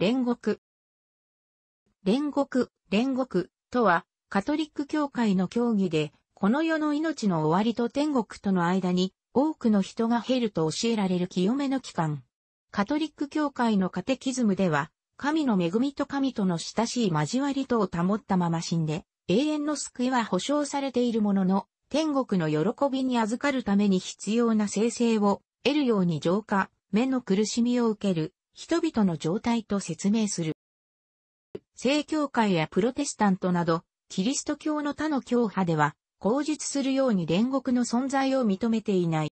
煉獄。煉獄、煉獄とは、カトリック教会の教義で、この世の命の終わりと天国との間に、多くの人が減ると教えられる清めの期間。カトリック教会のカテキズムでは、神の恵みと神との親しい交わりとを保ったまま死んで、永遠の救いは保証されているものの、天国の喜びに預かるために必要な生成を得るように浄化、目の苦しみを受ける人々の状態と説明する。正教会やプロテスタントなど、キリスト教の他の教派では、口述するように煉獄の存在を認めていない。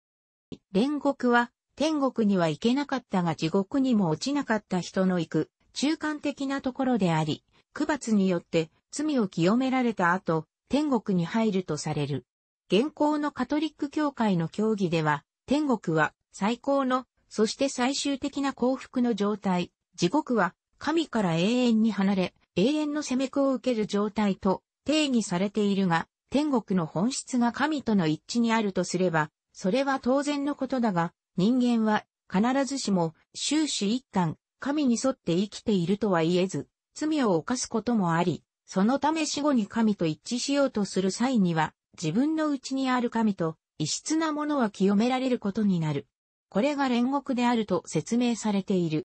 煉獄は、天国には行けなかったが地獄にも落ちなかった人の行く、中間的なところであり、区罰によって罪を清められた後、天国に入るとされる。現行のカトリック教会の教義では、天国は最高のそして最終的な幸福の状態、地獄は神から永遠に離れ、永遠の責め苦を受ける状態と定義されているが、天国の本質が神との一致にあるとすれば、それは当然のことだが、人間は必ずしも終始一貫、神に沿って生きているとは言えず、罪を犯すこともあり、そのため死後に神と一致しようとする際には、自分の内にある神と異質なものは清められることになる。これが煉獄であると説明されている。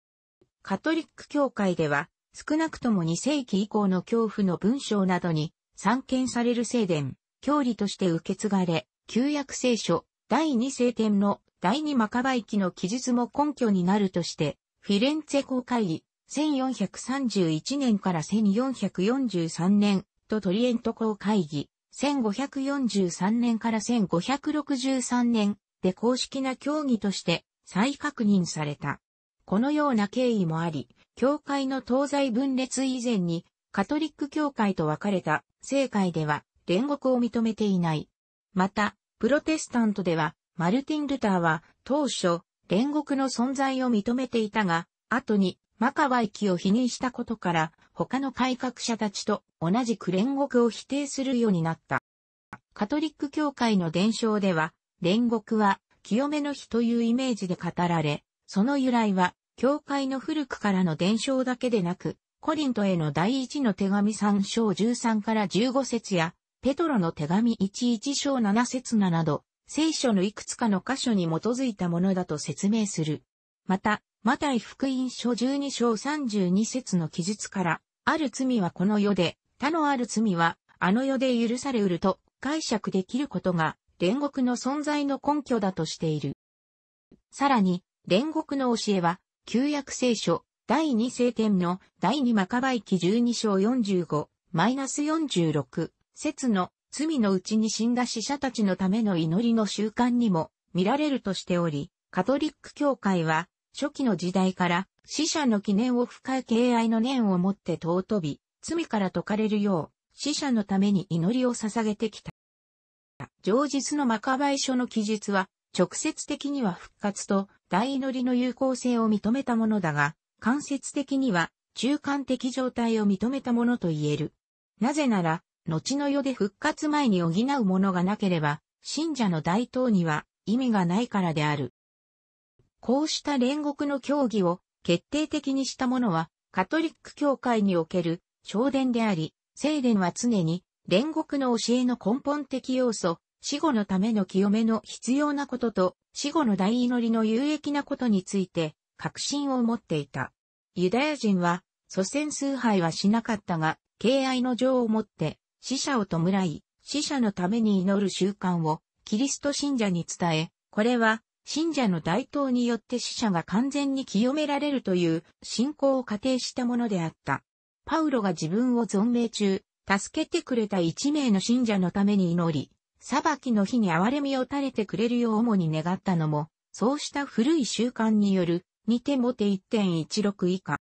カトリック教会では、少なくとも2世紀以降の恐怖の文章などに散見される聖伝、教理として受け継がれ、旧約聖書、第二聖典の第二マカバイ記の記述も根拠になるとして、フィレンツェ公会議、1431年から1443年とトリエント公会議、1543年から1563年で公式な競技として再確認された。このような経緯もあり、教会の東西分裂以前にカトリック教会と分かれた聖会では煉獄を認めていない。また、プロテスタントではマルティン・ルターは当初煉獄の存在を認めていたが、後にマカバイキを否認したことから他の改革者たちと同じく煉獄を否定するようになった。カトリック教会の伝承では煉獄は清めの日というイメージで語られ、その由来は、教会の古くからの伝承だけでなく、コリントへの第一の手紙3章13から15節や、ペトロの手紙11章7節など、聖書のいくつかの箇所に基づいたものだと説明する。また、マタイ福音書12章32節の記述から、ある罪はこの世で、他のある罪は、あの世で許されうると解釈できることが煉獄の存在の根拠だとしている。さらに、煉獄の教えは、旧約聖書、第二聖典の第二マカバイ記12章45、マイナス46、節の罪のうちに死んだ死者たちのための祈りの習慣にも見られるとしており、カトリック教会は初期の時代から死者の記念を深い敬愛の念をもって尊び、罪から解かれるよう死者のために祈りを捧げてきた。上日のマカバイ書の記述は、直接的には復活と大祈りの有効性を認めたものだが、間接的には中間的状態を認めたものと言える。なぜなら、後の世で復活前に補うものがなければ、信者の大統には意味がないからである。こうした煉獄の教義を決定的にしたものは、カトリック教会における聖伝であり、聖伝は常に煉獄の教えの根本的要素、死後のための清めの必要なことと、死後の大祈りの有益なことについて、確信を持っていた。ユダヤ人は、祖先崇拝はしなかったが、敬愛の情をもって、死者を弔い、死者のために祈る習慣を、キリスト信者に伝え、これは、信者の大統によって死者が完全に清められるという信仰を仮定したものであった。パウロが自分を存命中、助けてくれた一名の信者のために祈り、裁きの日に憐れみを垂れてくれるよう主に願ったのも、そうした古い習慣による、2手モテ1.16以下。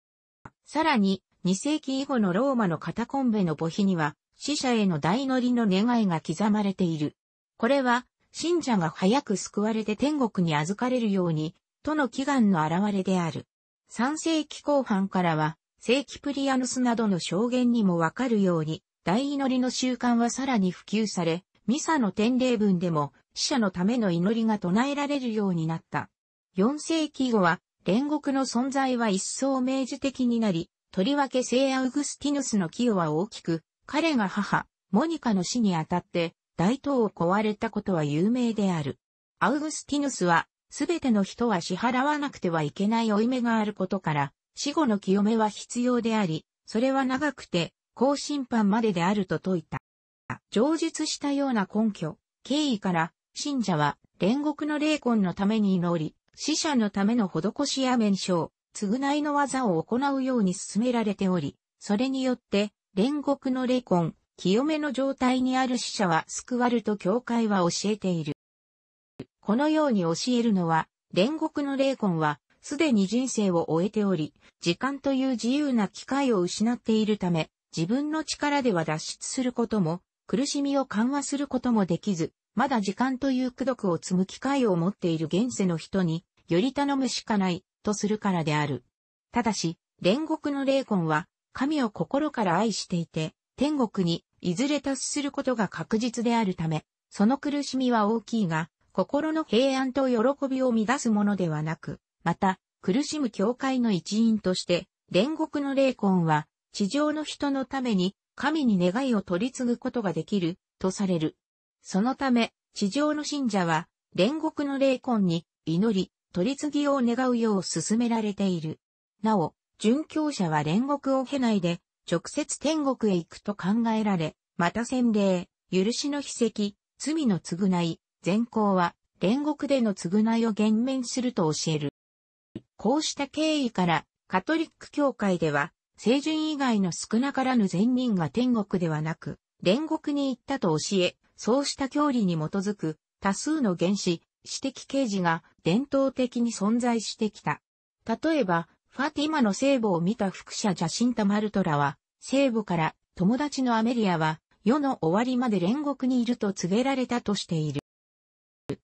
さらに、2世紀以後のローマのカタコンベの墓碑には、死者への大祈りの願いが刻まれている。これは、信者が早く救われて天国に預かれるように、との祈願の表れである。3世紀後半からは、聖キプリアヌスなどの証言にもわかるように、大祈りの習慣はさらに普及され、ミサの典礼文でも死者のための祈りが唱えられるようになった。4世紀後は煉獄の存在は一層明示的になり、とりわけ聖アウグスティヌスの寄与は大きく、彼が母、モニカの死にあたって、大刀を壊れたことは有名である。アウグスティヌスは、すべての人は支払わなくてはいけない負い目があることから、死後の清めは必要であり、それは長くて、高審判までであると説いた。上述したような根拠、経緯から、信者は、煉獄の霊魂のために祈り、死者のための施しや弁償、償いの技を行うように進められており、それによって、煉獄の霊魂、清めの状態にある死者は救わると教会は教えている。このように教えるのは、煉獄の霊魂は、すでに人生を終えており、時間という自由な機会を失っているため、自分の力では脱出することも、苦しみを緩和することもできず、まだ時間という苦毒を積む機会を持っている現世の人に、より頼むしかない、とするからである。ただし、煉獄の霊魂は、神を心から愛していて、天国にいずれ達することが確実であるため、その苦しみは大きいが、心の平安と喜びを乱すものではなく、また、苦しむ教会の一員として、煉獄の霊魂は、地上の人のために、神に願いを取り継ぐことができる、とされる。そのため、地上の信者は、煉獄の霊魂に、祈り、取り継ぎを願うよう進められている。なお、殉教者は煉獄を経ないで、直接天国へ行くと考えられ、また洗礼、許しの秘跡、罪の償い、善行は、煉獄での償いを減免すると教える。こうした経緯から、カトリック教会では、聖人以外の少なからぬ善人が天国ではなく、煉獄に行ったと教え、そうした教理に基づく多数の原子、私的刑事が伝統的に存在してきた。例えば、ファティマの聖母を見た副者ジャシンタ・マルトラは、聖母から友達のアメリアは世の終わりまで煉獄にいると告げられたとしている。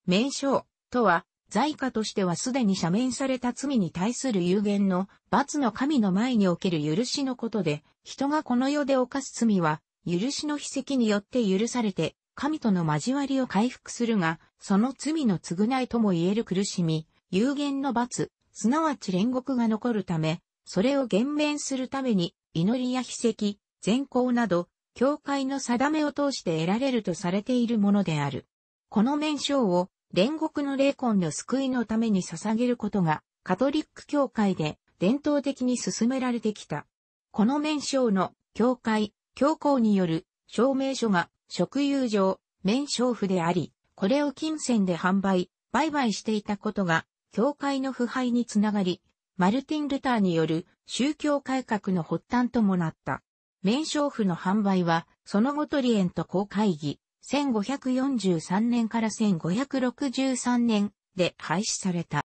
名称とは、在家としてはすでに赦免された罪に対する有限の罰の神の前における許しのことで、人がこの世で犯す罪は、許しの秘跡によって許されて、神との交わりを回復するが、その罪の償いとも言える苦しみ、有限の罰、すなわち煉獄が残るため、それを減免するために、祈りや秘跡、善行など、教会の定めを通して得られるとされているものである。この名称を、煉獄の霊魂の救いのために捧げることが、カトリック教会で伝統的に進められてきた。この名称の、教会、教皇による証明書が、職有上、名称符であり、これを金銭で販売、売買していたことが、教会の腐敗につながり、マルティン・ルターによる宗教改革の発端ともなった。名称符の販売は、その後トリエント公会議、1543年から1563年で廃止された。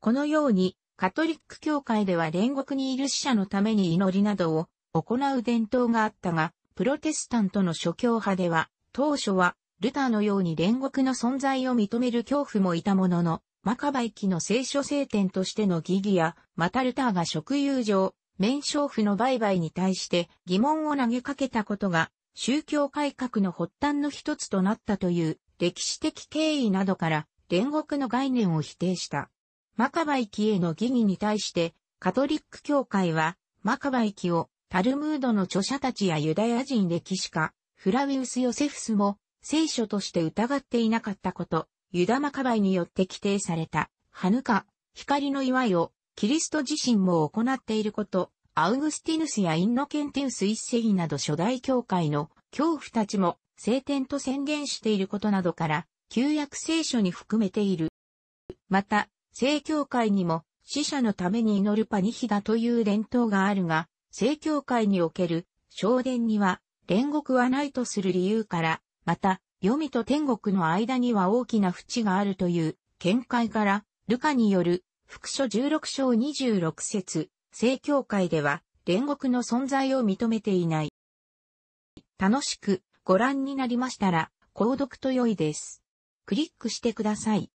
このように、カトリック教会では煉獄にいる死者のために祈りなどを行う伝統があったが、プロテスタントの諸教派では、当初は、ルターのように煉獄の存在を認める恐怖もいたものの、マカバイ記の聖書聖典としての疑義や、またルターが職有上、免償符の売買に対して疑問を投げかけたことが、宗教改革の発端の一つとなったという歴史的経緯などから、煉獄の概念を否定した。マカバイ記への疑義に対して、カトリック教会は、マカバイ記をタルムードの著者たちやユダヤ人歴史家、フラウィウス・ヨセフスも聖書として疑っていなかったこと、ユダマカバイによって規定された、ハヌカ、光の祝いを、キリスト自身も行っていること、アウグスティヌスやインノケンティウス一世など初代教会の恐怖たちも聖典と宣言していることなどから、旧約聖書に含めている。また、聖教会にも死者のために祈るパニヒダという伝統があるが、聖教会における昇殿には煉獄はないとする理由から、また、読みと天国の間には大きな淵があるという見解から、ルカによる、副書16章26節、正教会では、煉獄の存在を認めていない。楽しくご覧になりましたら、購読と良いです。クリックしてください。